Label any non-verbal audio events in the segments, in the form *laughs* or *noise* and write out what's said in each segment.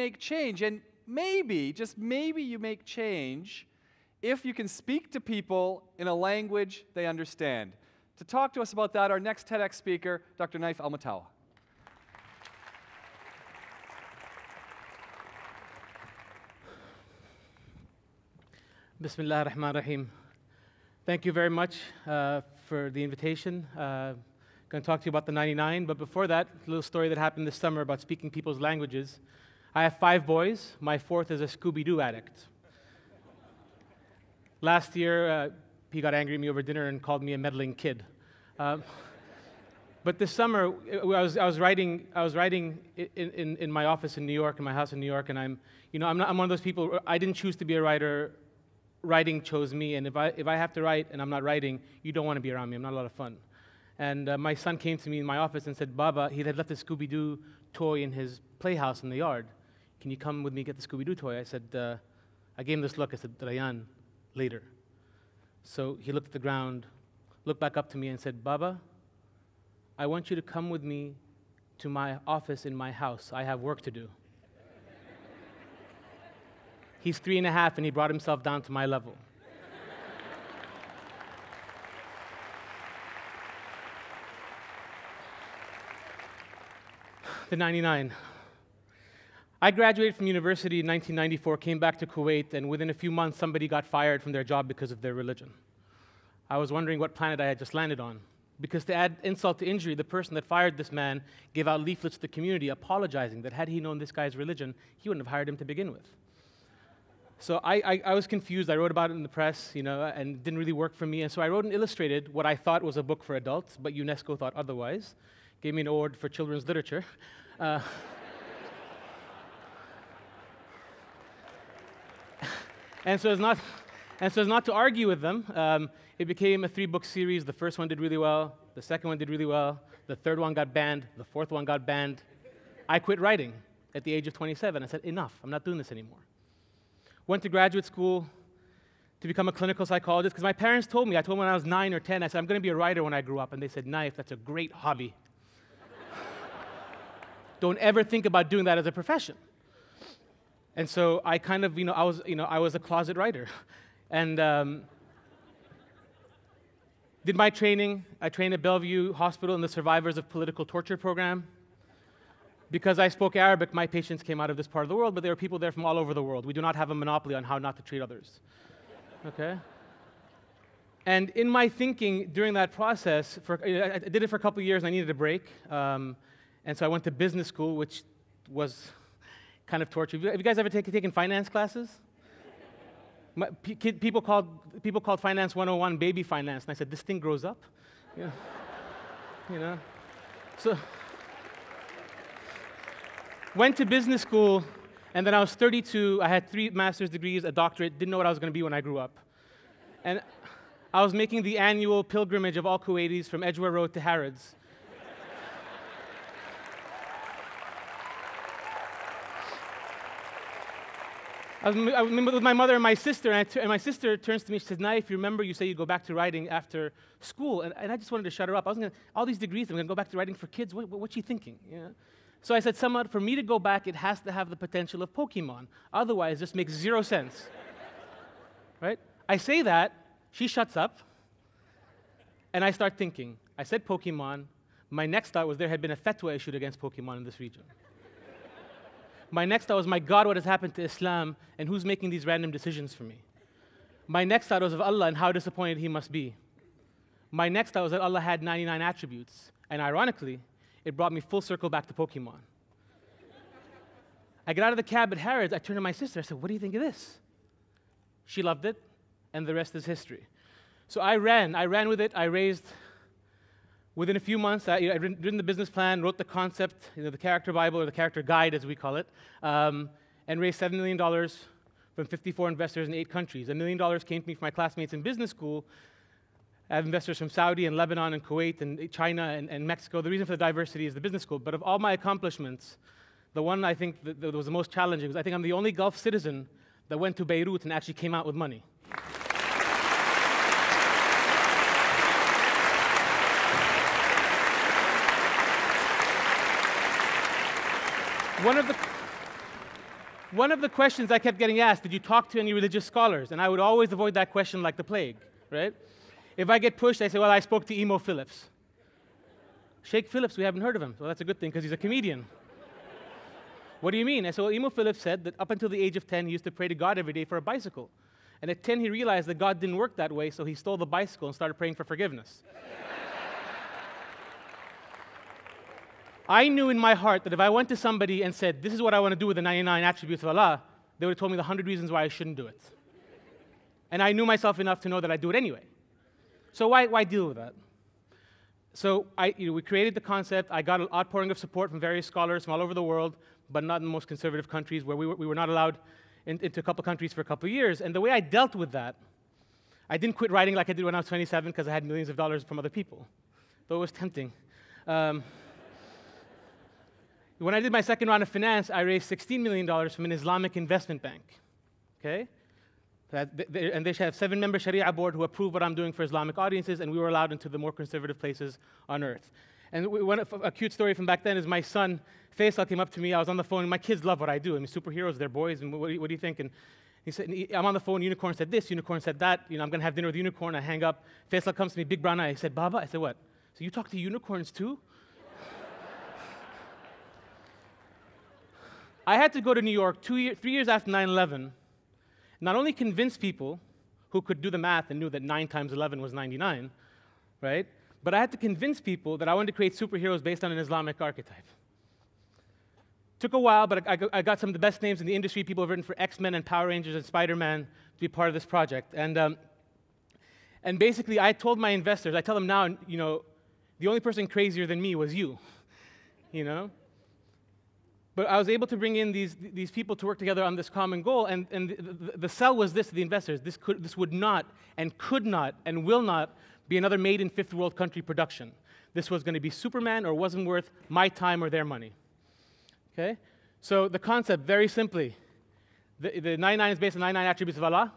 make change? And maybe, just maybe, you make change if you can speak to people in a language they understand. To talk to us about that, our next TEDx speaker, Dr. Naif Al Mutawa. Bismillah ar-Rahman rahim Thank you very much uh, for the invitation. Uh, going to talk to you about the 99, but before that, a little story that happened this summer about speaking people's languages. I have five boys. My fourth is a Scooby Doo addict. Last year, uh, he got angry at me over dinner and called me a meddling kid. Um, but this summer, I was, I was writing, I was writing in, in, in, my office in New York, in my house in New York, and I'm, you know, I'm, not, I'm one of those people, I didn't choose to be a writer writing chose me. And if I, if I have to write and I'm not writing, you don't want to be around me. I'm not a lot of fun. And uh, my son came to me in my office and said, Baba, he had left a Scooby Doo toy in his playhouse in the yard. Can you come with me get the Scooby Doo toy? I said, uh, I gave him this look. I said, Rayan, later. So he looked at the ground, looked back up to me, and said, Baba, I want you to come with me to my office in my house. I have work to do. He's three and a half, and he brought himself down to my level. *sighs* the 99. I graduated from university in 1994, came back to Kuwait, and within a few months, somebody got fired from their job because of their religion. I was wondering what planet I had just landed on. Because to add insult to injury, the person that fired this man gave out leaflets to the community apologizing that had he known this guy's religion, he wouldn't have hired him to begin with. So I, I, I, was confused. I wrote about it in the press, you know, and it didn't really work for me. And so I wrote and illustrated what I thought was a book for adults, but UNESCO thought otherwise. Gave me an award for children's literature. *laughs* Uh, and so it's not, and so as not to argue with them, um, it became a three-book series. The first one did really well. The second one did really well. The third one got banned. The fourth one got banned. I quit writing at the age of 27. I said, enough. I'm not doing this anymore went to graduate school to become a clinical psychologist because my parents told me, I told them when I was nine or 10, I said, I'm going to be a writer when I grew up. And they said, Naif, that's a great hobby. *laughs* Don't ever think about doing that as a profession. And so I kind of, you know, I was, you know, I was a closet writer. *laughs* And um, did my training. I trained at Bellevue Hospital in the Survivors of Political Torture program because I spoke Arabic, my patients came out of this part of the world, but there are people there from all over the world. We do not have a monopoly on how not to treat others. Okay? And in my thinking during that process, for, I did it for a couple years and I needed a break. Um, and so I went to business school, which was kind of torture. Have you guys ever take, taken finance classes? My, people, called, people called Finance 101 baby finance. And I said, this thing grows up? Yeah. you know? So, went to business school, and then I was 32. I had three master's degrees, a doctorate, didn't know what I was going to be when I grew up. And I was making the annual pilgrimage of all Kuwaitis from Edgware Road to Harrods. I was, I was with my mother and my sister, and, and, my sister turns to me. She says, "Now, if you remember you say you go back to writing after school?" And, and I just wanted to shut her up. I was going all these degrees. I'm going to go back to writing for kids. What, what, what's she thinking? You know? So I said, somewhat, for me to go back, it has to have the potential of Pokemon. Otherwise, this makes zero sense. *laughs* right? I say that, she shuts up, and I start thinking. I said Pokemon. My next thought was there had been a fatwa issued against Pokemon in this region. My next thought was, my God, what has happened to Islam, and who's making these random decisions for me? My next thought was of Allah and how disappointed He must be. My next thought was that Allah had 99 attributes. And ironically, it brought me full circle back to Pokemon. I get out of the cab at Harrods. I turn to my sister. I said, What do you think of this? She loved it, and the rest is history. So I ran. I ran with it. I raised, within a few months, I, I written the business plan, wrote the concept, you know, the character Bible or the character guide, as we call it, um, and raised $7 million from 54 investors in eight countries. A million dollars came to me from my classmates in business school I have investors from Saudi and Lebanon and Kuwait and China and, and, Mexico. The reason for the diversity is the business school. But of all my accomplishments, the one I think that, that was the most challenging was I think I'm the only Gulf citizen that went to Beirut and actually came out with money. One of the one of the questions I kept getting asked, did you talk to any religious scholars? And I would always avoid that question like the plague, right? If I get pushed, I say, well, I spoke to Emo Phillips. Sheikh Phillips, we haven't heard of him. Well, that's a good thing because he's a comedian. what do you mean? I said, well, Emo Phillips said that up until the age of 10, he used to pray to God every day for a bicycle. And at 10, he realized that God didn't work that way, so he stole the bicycle and started praying for forgiveness. I knew in my heart that if I went to somebody and said, This is what I want to do with the 99 attributes of Allah, they would have told me the 100 reasons why I shouldn't do it. And I knew myself enough to know that I'd do it anyway. So why, why deal with that? So I, you know, we created the concept. I got an outpouring of support from various scholars from all over the world, but not in the most conservative countries where we were, we were not allowed in, into a couple countries for a couple years. And the way I dealt with that, I didn't quit writing like I did when I was 27 because I had millions of dollars from other people, though it was tempting. Um, when I did my second round of finance, I raised $16 million from an Islamic investment bank. Okay? and they have seven member Sharia board who approve what I'm doing for Islamic audiences, and we were allowed into the more conservative places on earth. And one, a cute story from back then is my son, Faisal, came up to me. I was on the phone, and my kids love what I do. I mean, superheroes, they're boys, and what do you, what do you think? And he said, I'm on the phone, Unicorn said this, Unicorn said that. You know, I'm going to have dinner with Unicorn. I hang up. Faisal comes to me, big brown eye. He said, Baba, I said, what? So you talk to unicorns too? I had to go to New York two year, three years after 9 11, not only convince people who could do the math and knew that 9 times 11 was 99, right? But I had to convince people that I wanted to create superheroes based on an Islamic archetype. Took a while, but I, I got some of the best names in the industry. People have written for X Men and Power Rangers and Spider Man to be part of this project. And, um, and basically, I told my investors, I tell them now, you know, the only person crazier than me was you. *laughs* You know? But I was able to bring in these, these people to work together on this common goal. And, and the, the sell was this to the investors this, could, this would not, and could not, and will not be another made in fifth world country production. This was going to be Superman or wasn't worth my time or their money. Okay? So the concept, very simply, the, the 99 is based on 99 attributes of Allah.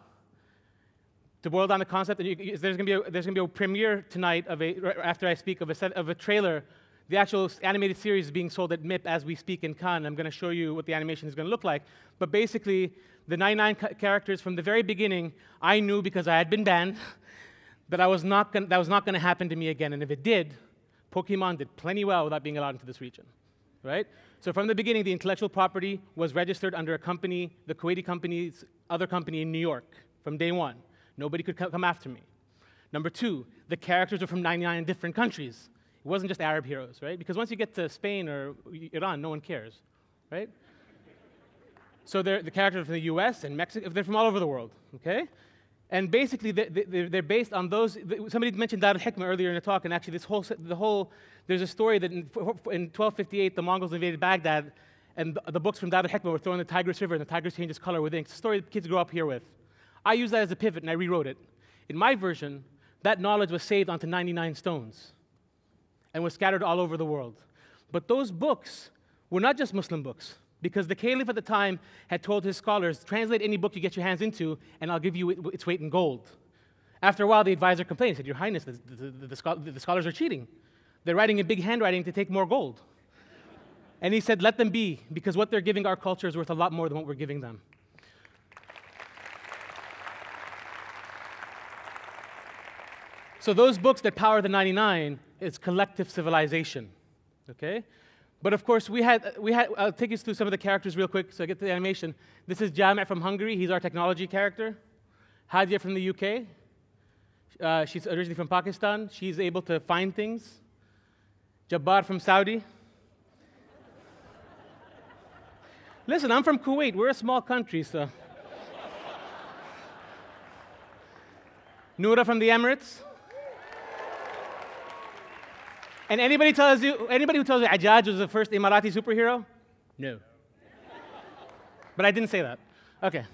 To boil down the concept, you, there's going to be a, there's going to be a premiere tonight of a, after I speak of a, set, of a trailer the actual animated series is being sold at MIP as we speak in Cannes. I'm going to show you what the animation is going to look like. But basically, the 99 ca- characters from the very beginning, I knew because I had been banned *laughs* that, I was not gonna, that was not going to happen to me again. And if it did, Pokemon did plenty well without being allowed into this region. Right? So from the beginning, the intellectual property was registered under a company, the Kuwaiti company's other company in New York, from day one. Nobody could come after me. Number two, the characters are from 99 different countries. It wasn't just Arab heroes, right? Because once you get to Spain or Iran, no one cares, right? So the characters from the US and Mexico, they're from all over the world, okay? And basically, they're based on those. Somebody mentioned Dar al-Hikmah earlier in the talk, and actually, this whole, the whole, there's a story that in, in 1258, the Mongols invaded Baghdad, and the, books from Dar al-Hikmah were thrown in the Tigris River, and the Tigris changes color with ink. It's a story that kids grow up here with. I use that as a pivot, and I rewrote it. In my version, that knowledge was saved onto 99 stones and was scattered all over the world. But those books were not just Muslim books, because the caliph at the time had told his scholars, translate any book you get your hands into, and I'll give you its weight in gold. After a while, the advisor complained, said, Your Highness, the, the, the, the scholars are cheating. They're writing in big handwriting to take more gold. And he said, Let them be, because what they're giving our culture is worth a lot more than what we're giving them. So, those books that power the 99 is collective civilization. Okay? But of course, we had, we had, I'll take you through some of the characters real quick so I get to the animation. This is Jamet from Hungary. He's our technology character. Hadia from the UK. Uh, she's originally from Pakistan. She's able to find things. Jabbar from Saudi. Listen, I'm from Kuwait. We're a small country, so. Noura from the Emirates. And anybody tells you, anybody who tells you Ajaj was the first Emirati superhero? No. but I didn't say that. Okay.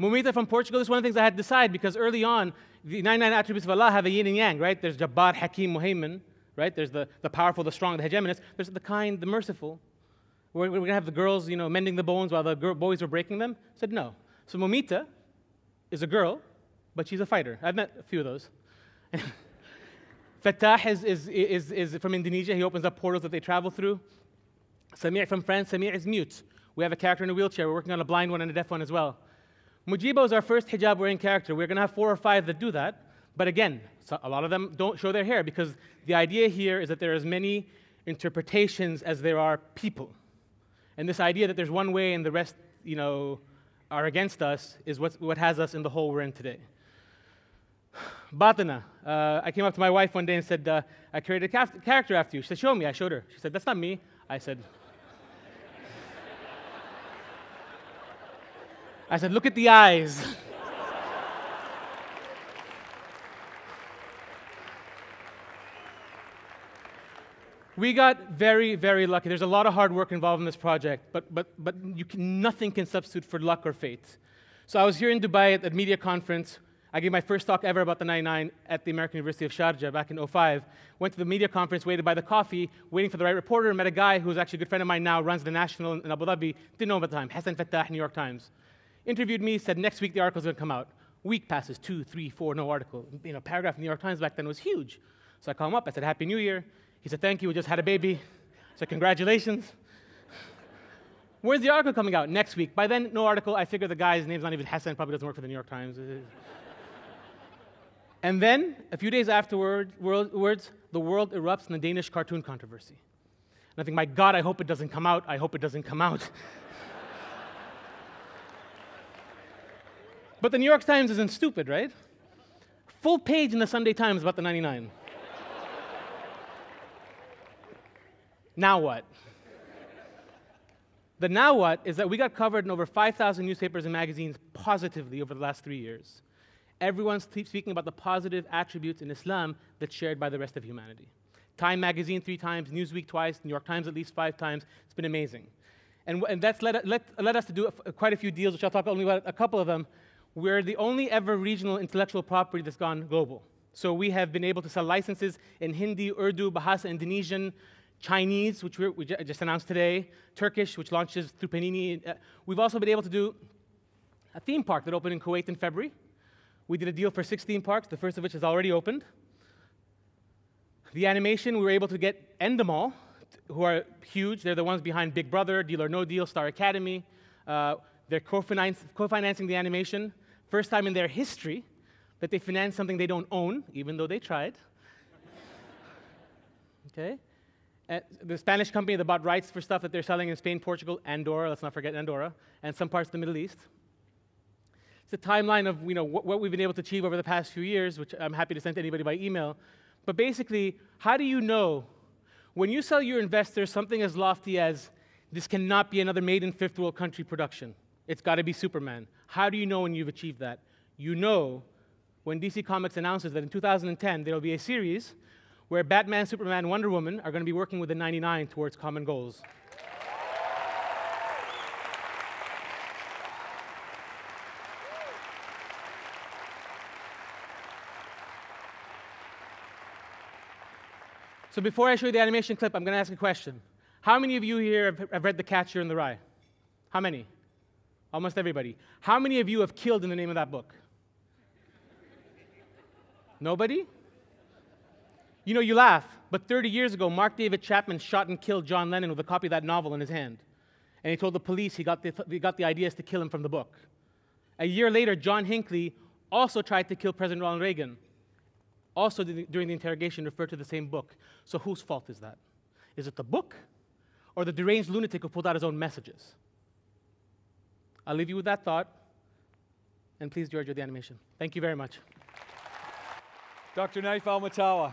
Mumita from Portugal this is one of the things I had to decide because early on, the 99 attributes of Allah have a yin and yang, right? There's Jabbar, Hakim, Muhaymin, right? There's the, the powerful, the strong, the hegemonist. There's the kind, the merciful. We're, we're going to have the girls, you know, mending the bones while the girl, boys were breaking them. I said no. So Mumita is a girl, but she's a fighter. I've met a few of those. *laughs* Fatah is, is, is, is from Indonesia. He opens up portals that they travel through. Samir from France, Samir is mute. We have a character in a wheelchair. We're working on a blind one and a deaf one as well. Mujibo is our first hijab wearing character. We're going to have four or five that do that. But again, so a lot of them don't show their hair because the idea here is that there are as many interpretations as there are people. And this idea that there's one way and the rest, you know, are against us is what, what has us in the hole we're in today. Batina. Uh, I came up to my wife one day and said, uh, I created a character after you. She said, Show me. I showed her. She said, That's not me. I said, I said, Look at the eyes. we got very, very lucky. There's a lot of hard work involved in this project, but, but, but can, nothing can substitute for luck or fate. So I was here in Dubai at the media conference. I gave my first talk ever about the 99 at the American University of Sharjah back in 05. Went to the media conference, waited by the coffee, waiting for the right reporter, met a guy who's actually a good friend of mine now, runs the National in Abu Dhabi. Didn't know him at the time, Hassan Fattah, New York Times. Interviewed me, said next week the article's gonna come out. Week passes, two, three, four, no article. You know, paragraph in New York Times back then was huge. So I call him up, I said, Happy New Year. He said, Thank you, we just had a baby. Said, Congratulations. Where's the article coming out? Next week. By then, no article. I figure the guy's name's not even Hassan, probably doesn't work for the New York Times. *laughs* and then, a few days afterwards, the world erupts in the Danish cartoon controversy. And I think, my God, I hope it doesn't come out. I hope it doesn't come out. *laughs* but the New York Times isn't stupid, right? Full page in the Sunday Times about the 99. Now what? The now what is that we got covered in over 5,000 newspapers and magazines positively over the last three years. Everyone's speaking about the positive attributes in Islam that's shared by the rest of humanity. Time magazine three times, Newsweek twice, New York Times at least five times. It's been amazing. And, and that's led, led, led us to do quite a few deals, which I'll talk only about a couple of them. We're the only ever regional intellectual property that's gone global. So we have been able to sell licenses in Hindi, Urdu, Bahasa, Indonesian, Chinese, which we just announced today, Turkish, which launches through Panini. Uh, we've also been able to do a theme park that opened in Kuwait in February. We did a deal for six theme parks, the first of which has already opened. The animation, we were able to get Endemol, who are huge. They're the ones behind Big Brother, Deal or No Deal, Star Academy. Uh, they're co-financing the animation. First time in their history that they finance something they don't own, even though they tried. *laughs* okay? Uh, the Spanish company that bought rights for stuff that they're selling in Spain, Portugal, Andorra, let's not forget Andorra, and some parts of the Middle East. It's a timeline of you know, what, what we've been able to achieve over the past few years, which I'm happy to send to anybody by email. But basically, how do you know when you sell your investors something as lofty as this cannot be another made in fifth world country production? It's got to be Superman. How do you know when you've achieved that? You know when DC Comics announces that in 2010 there will be a series where Batman, Superman, Wonder Woman are going to be working with the 99 towards common goals. So before I show you the animation clip, I'm going to ask a question. How many of you here have read The Catcher in the Rye? How many? Almost everybody. How many of you have killed in the name of that book? Nobody? You know, you laugh, but 30 years ago, Mark David Chapman shot and killed John Lennon with a copy of that novel in his hand. And he told the police he got the, he got the ideas to kill him from the book. A year later, John Hinckley also tried to kill President Ronald Reagan also during the interrogation referred to the same book. So whose fault is that? Is it the book or the deranged lunatic who pulled out his own messages? I'll leave you with that thought. And please, George, the animation. Thank you very much. Dr. Naif Al Mutawa.